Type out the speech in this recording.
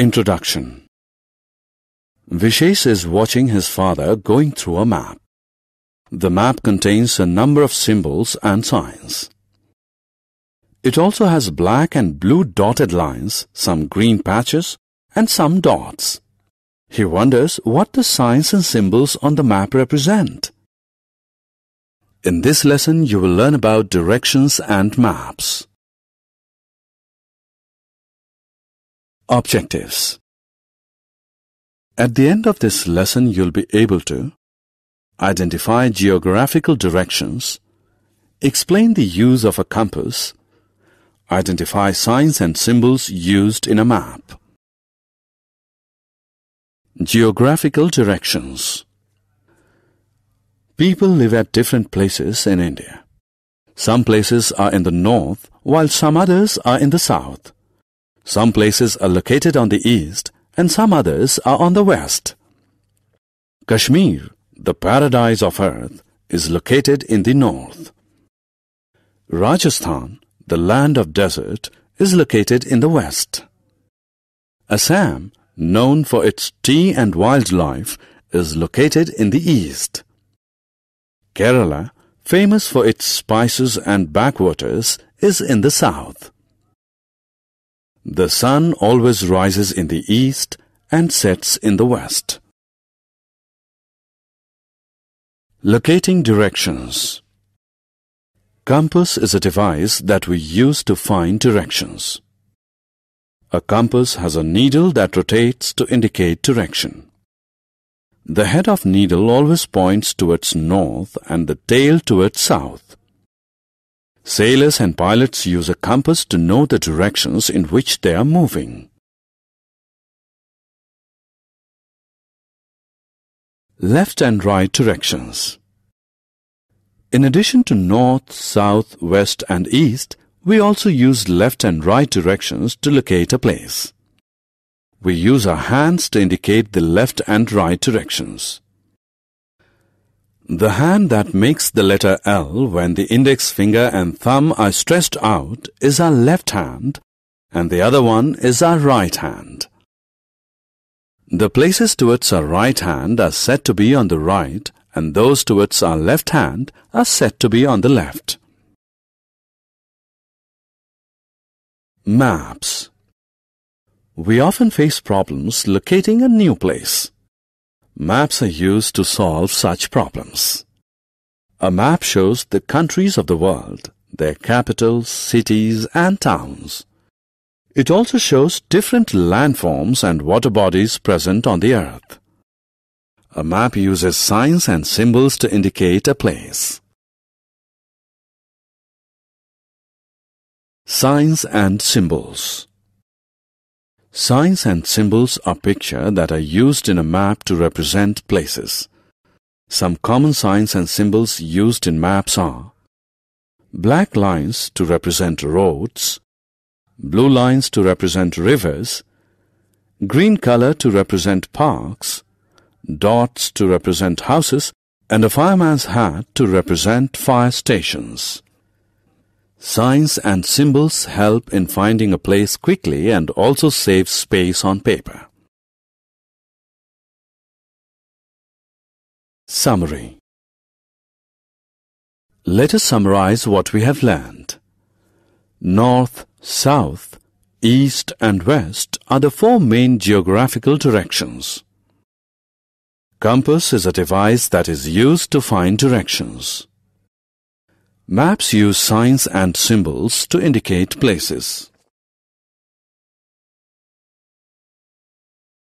Introduction Vishesh is watching his father going through a map. The map contains a number of symbols and signs. It also has black and blue dotted lines, some green patches, and some dots. He wonders what the signs and symbols on the map represent. In this lesson, you will learn about directions and maps. Objectives At the end of this lesson, you'll be able to identify geographical directions, explain the use of a compass, identify signs and symbols used in a map. Geographical directions People live at different places in India. Some places are in the north, while some others are in the south. Some places are located on the east and some others are on the west. Kashmir, the paradise of earth, is located in the north. Rajasthan, the land of desert, is located in the west. Assam, known for its tea and wildlife, is located in the east. Kerala, famous for its spices and backwaters, is in the south. The sun always rises in the east and sets in the west. Locating directions Compass is a device that we use to find directions. A compass has a needle that rotates to indicate direction. The head of needle always points towards north and the tail towards south. Sailors and pilots use a compass to know the directions in which they are moving. Left and right directions. In addition to north, south, west and east, we also use left and right directions to locate a place. We use our hands to indicate the left and right directions. The hand that makes the letter L when the index finger and thumb are stretched out is our left hand and the other one is our right hand. The places towards our right hand are said to be on the right and those towards our left hand are said to be on the left. Maps We often face problems locating a new place. Maps are used to solve such problems. A map shows the countries of the world, their capitals, cities and towns. It also shows different landforms and water bodies present on the earth. A map uses signs and symbols to indicate a place. Signs and symbols Signs and symbols are pictures that are used in a map to represent places. Some common signs and symbols used in maps are black lines to represent roads, blue lines to represent rivers, green color to represent parks, dots to represent houses, and a fireman's hat to represent fire stations. Signs and symbols help in finding a place quickly and also save space on paper. Summary Let us summarize what we have learned. North, South, East and West are the four main geographical directions. Compass is a device that is used to find directions. Maps use signs and symbols to indicate places.